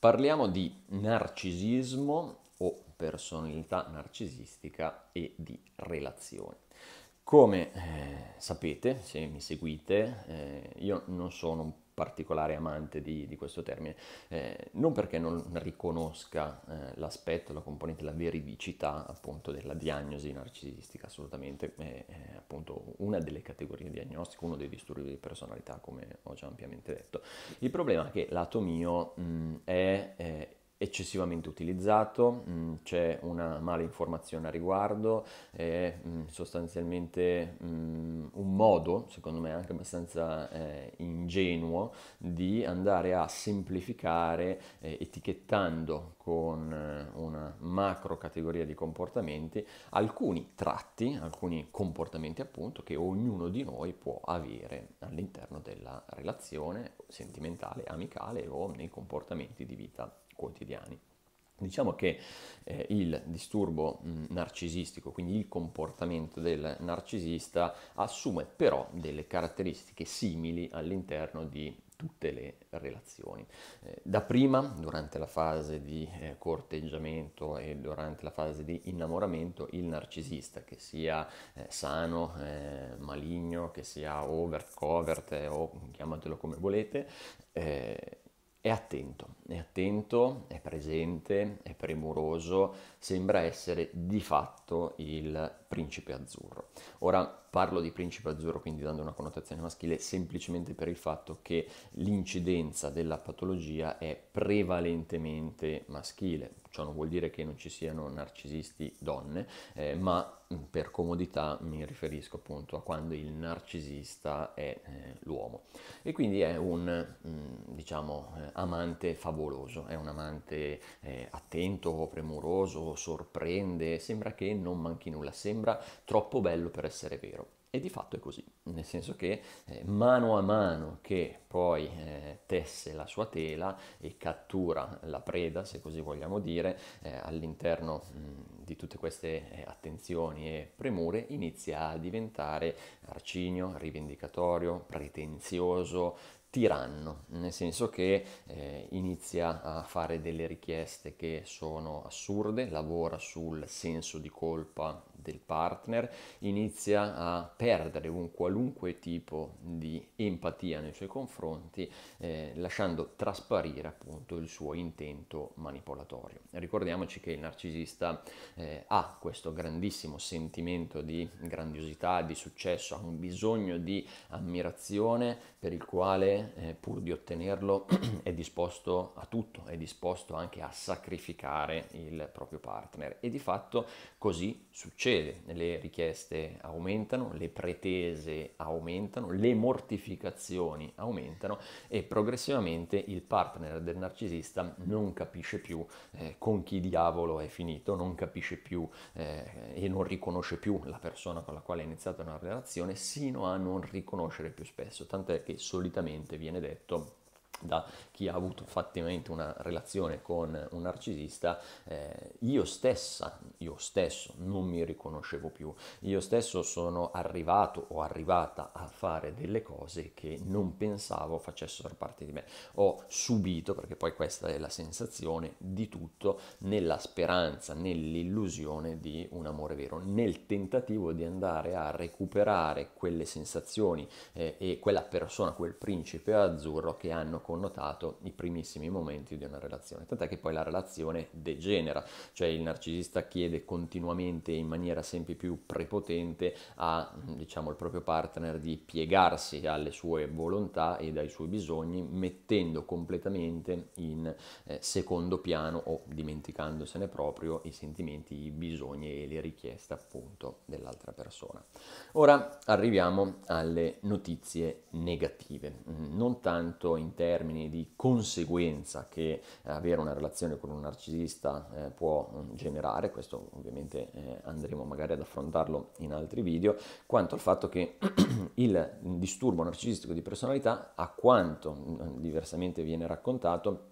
Parliamo di narcisismo o personalità narcisistica e di relazioni. Come eh, sapete, se mi seguite, eh, io non sono un particolare amante di, di questo termine, eh, non perché non riconosca eh, l'aspetto, la componente, la veridicità appunto della diagnosi narcisistica, assolutamente è, è appunto una delle categorie diagnostiche, uno dei disturbi di personalità come ho già ampiamente detto. Il problema è che lato mio mh, è, è eccessivamente utilizzato, mh, c'è una mala informazione a riguardo, è mh, sostanzialmente mh, un modo, secondo me anche abbastanza eh, ingenuo, di andare a semplificare eh, etichettando con eh, una macro categoria di comportamenti alcuni tratti, alcuni comportamenti appunto che ognuno di noi può avere all'interno della relazione sentimentale, amicale o nei comportamenti di vita quotidiani. Diciamo che eh, il disturbo mh, narcisistico, quindi il comportamento del narcisista, assume però delle caratteristiche simili all'interno di tutte le relazioni. Eh, da prima, durante la fase di eh, corteggiamento e durante la fase di innamoramento, il narcisista, che sia eh, sano, eh, maligno, che sia over, covert eh, o chiamatelo come volete, eh, è attento, è attento, è presente, è premuroso, sembra essere di fatto il principe azzurro. Ora parlo di principe azzurro, quindi dando una connotazione maschile, semplicemente per il fatto che l'incidenza della patologia è prevalentemente maschile. Ciò non vuol dire che non ci siano narcisisti donne, eh, ma per comodità mi riferisco appunto a quando il narcisista è eh, l'uomo e quindi è un mh, diciamo eh, amante favoloso, è un amante eh, attento, premuroso, sorprende, sembra che non manchi nulla, sembra troppo bello per essere vero. E di fatto è così, nel senso che eh, mano a mano che poi eh, tesse la sua tela e cattura la preda, se così vogliamo dire, eh, all'interno mh, di tutte queste eh, attenzioni e premure, inizia a diventare arcigno, rivendicatorio, pretenzioso, tiranno, nel senso che eh, inizia a fare delle richieste che sono assurde, lavora sul senso di colpa del partner, inizia a perdere un qualunque tipo di empatia nei suoi confronti, eh, lasciando trasparire appunto il suo intento manipolatorio. Ricordiamoci che il narcisista eh, ha questo grandissimo sentimento di grandiosità, di successo, ha un bisogno di ammirazione per il quale eh, pur di ottenerlo è disposto a tutto, è disposto anche a sacrificare il proprio partner e di fatto così succede? Le richieste aumentano, le pretese aumentano, le mortificazioni aumentano e progressivamente il partner del narcisista non capisce più eh, con chi diavolo è finito, non capisce più eh, e non riconosce più la persona con la quale ha iniziato una relazione, sino a non riconoscere più spesso, tant'è che solitamente viene detto da chi ha avuto fattivamente una relazione con un narcisista, eh, io stessa, io stesso non mi riconoscevo più, io stesso sono arrivato o arrivata a fare delle cose che non pensavo facessero parte di me. Ho subito, perché poi questa è la sensazione, di tutto nella speranza, nell'illusione di un amore vero, nel tentativo di andare a recuperare quelle sensazioni eh, e quella persona, quel principe azzurro che hanno connotato i primissimi momenti di una relazione, tant'è che poi la relazione degenera, cioè il narcisista chiede continuamente in maniera sempre più prepotente a diciamo il proprio partner di piegarsi alle sue volontà e ai suoi bisogni, mettendo completamente in eh, secondo piano o dimenticandosene proprio i sentimenti, i bisogni e le richieste appunto dell'altra persona. Ora arriviamo alle notizie negative, non tanto in termini termini di conseguenza che avere una relazione con un narcisista eh, può mm, generare, questo ovviamente eh, andremo magari ad affrontarlo in altri video, quanto al fatto che il disturbo narcisistico di personalità, a quanto mm, diversamente viene raccontato,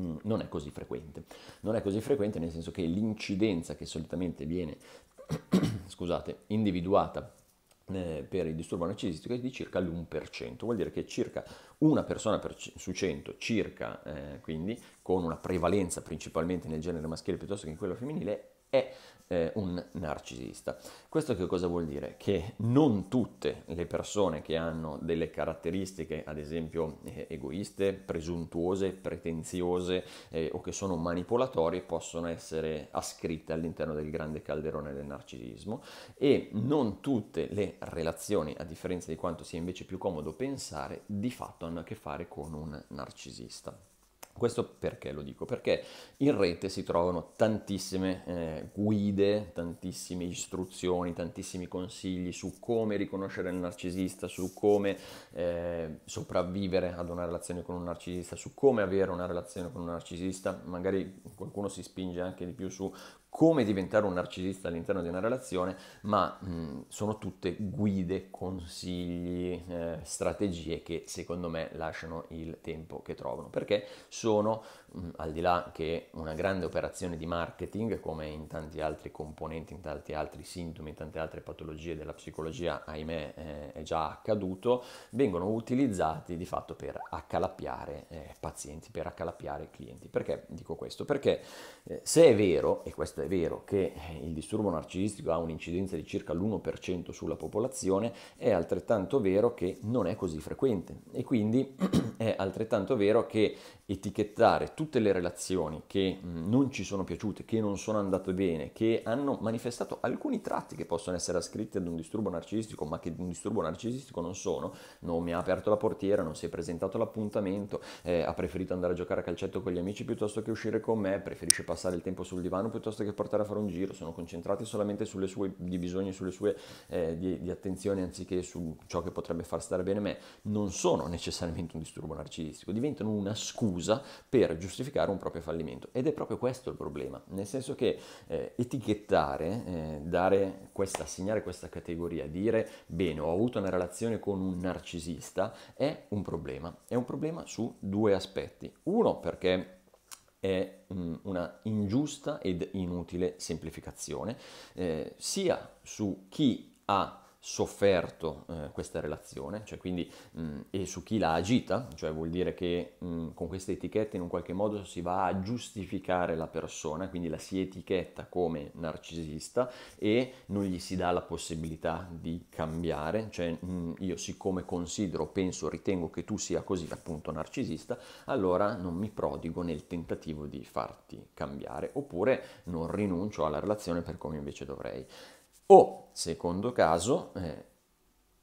mm, non è così frequente. Non è così frequente nel senso che l'incidenza che solitamente viene scusate, individuata eh, per il disturbo narcisistico è di circa l'1%, vuol dire che circa una persona per, su 100, circa eh, quindi con una prevalenza principalmente nel genere maschile piuttosto che in quello femminile, è eh, un narcisista. Questo che cosa vuol dire? Che non tutte le persone che hanno delle caratteristiche, ad esempio eh, egoiste, presuntuose, pretenziose eh, o che sono manipolatori, possono essere ascritte all'interno del grande calderone del narcisismo e non tutte le relazioni, a differenza di quanto sia invece più comodo pensare, di fatto hanno a che fare con un narcisista. Questo perché lo dico? Perché in rete si trovano tantissime eh, guide, tantissime istruzioni, tantissimi consigli su come riconoscere il narcisista, su come eh, sopravvivere ad una relazione con un narcisista, su come avere una relazione con un narcisista. Magari qualcuno si spinge anche di più su come diventare un narcisista all'interno di una relazione, ma mh, sono tutte guide, consigli, eh, strategie che secondo me lasciano il tempo che trovano, perché sono, mh, al di là che una grande operazione di marketing, come in tanti altri componenti, in tanti altri sintomi, in tante altre patologie della psicologia, ahimè eh, è già accaduto, vengono utilizzati di fatto per accalappiare eh, pazienti, per accalappiare clienti. Perché dico questo? Perché eh, se è vero, e questo è è vero che il disturbo narcisistico ha un'incidenza di circa l'1% sulla popolazione, è altrettanto vero che non è così frequente. E quindi è altrettanto vero che etichettare tutte le relazioni che non ci sono piaciute, che non sono andate bene, che hanno manifestato alcuni tratti che possono essere ascritti ad un disturbo narcisistico, ma che un disturbo narcisistico non sono, non mi ha aperto la portiera, non si è presentato all'appuntamento, eh, ha preferito andare a giocare a calcetto con gli amici piuttosto che uscire con me, preferisce passare il tempo sul divano piuttosto che portare a fare un giro, sono concentrati solamente sulle sue di bisogni, sulle sue eh, di, di attenzione anziché su ciò che potrebbe far stare bene me, non sono necessariamente un disturbo narcisistico, diventano una scusa per giustificare un proprio fallimento. Ed è proprio questo il problema, nel senso che eh, etichettare, eh, dare questa, assegnare questa categoria, dire bene ho avuto una relazione con un narcisista è un problema. È un problema su due aspetti. Uno perché è um, una ingiusta ed inutile semplificazione, eh, sia su chi ha sofferto eh, questa relazione, cioè quindi, mh, e su chi la agita, cioè vuol dire che mh, con queste etichette in un qualche modo si va a giustificare la persona, quindi la si etichetta come narcisista e non gli si dà la possibilità di cambiare, cioè mh, io siccome considero, penso, ritengo che tu sia così appunto narcisista, allora non mi prodigo nel tentativo di farti cambiare, oppure non rinuncio alla relazione per come invece dovrei. O, secondo caso, eh,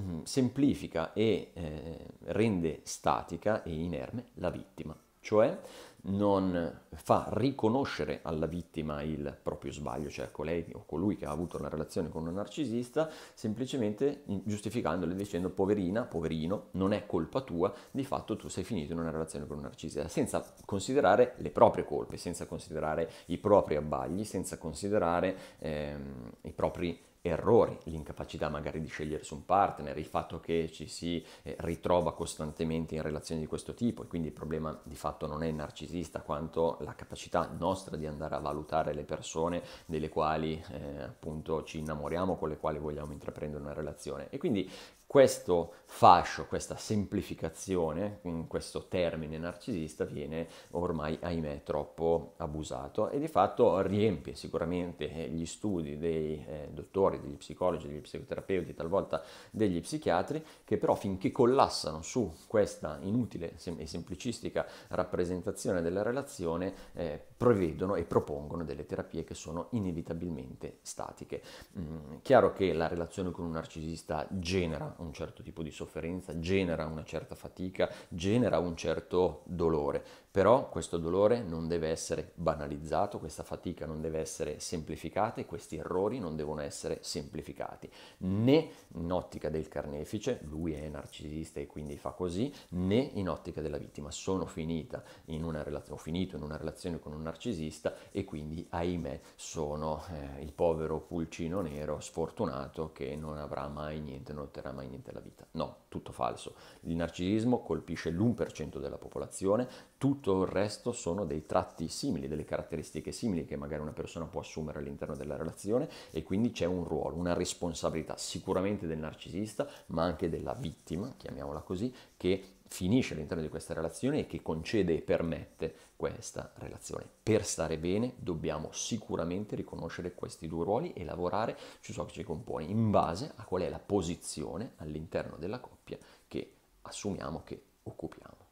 mm, semplifica e eh, rende statica e inerme la vittima, cioè non fa riconoscere alla vittima il proprio sbaglio, cioè colei o colui che ha avuto una relazione con un narcisista, semplicemente giustificandole dicendo poverina, poverino, non è colpa tua, di fatto tu sei finito in una relazione con un narcisista, senza considerare le proprie colpe, senza considerare i propri abbagli, senza considerare ehm, i propri errori, l'incapacità magari di scegliere su un partner, il fatto che ci si eh, ritrova costantemente in relazioni di questo tipo e quindi il problema di fatto non è narcisista quanto la capacità nostra di andare a valutare le persone delle quali eh, appunto ci innamoriamo, con le quali vogliamo intraprendere una relazione. E quindi questo fascio, questa semplificazione, questo termine narcisista, viene ormai, ahimè, troppo abusato e di fatto riempie sicuramente eh, gli studi dei eh, dottori, degli psicologi, degli psicoterapeuti, talvolta degli psichiatri, che però finché collassano su questa inutile e semplicistica rappresentazione della relazione, eh, prevedono e propongono delle terapie che sono inevitabilmente statiche. Mm, chiaro che la relazione con un narcisista genera un certo tipo di sofferenza, genera una certa fatica, genera un certo dolore, però questo dolore non deve essere banalizzato, questa fatica non deve essere semplificata e questi errori non devono essere semplificati, né in ottica del carnefice, lui è narcisista e quindi fa così, né in ottica della vittima, sono finita in una relazione, ho finito in una relazione con un narcisista e quindi ahimè sono eh, il povero pulcino nero sfortunato che non avrà mai niente, non otterrà mai niente alla vita. No, tutto falso. Il narcisismo colpisce l'1% della popolazione, tutto tutto il resto sono dei tratti simili, delle caratteristiche simili che magari una persona può assumere all'interno della relazione e quindi c'è un ruolo, una responsabilità sicuramente del narcisista, ma anche della vittima, chiamiamola così, che finisce all'interno di questa relazione e che concede e permette questa relazione. Per stare bene dobbiamo sicuramente riconoscere questi due ruoli e lavorare su ciò che ci compone in base a qual è la posizione all'interno della coppia che assumiamo che occupiamo.